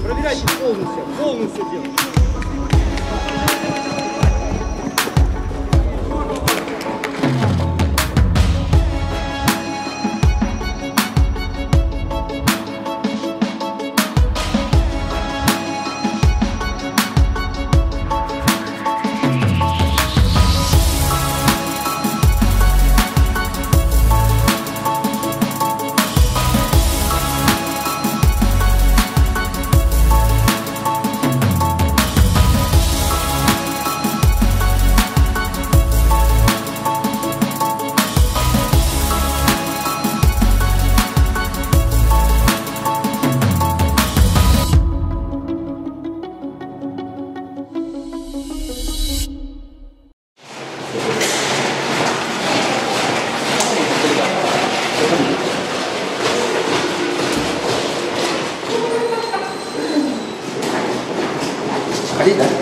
проверяйте полностью, полностью делайте. Allez.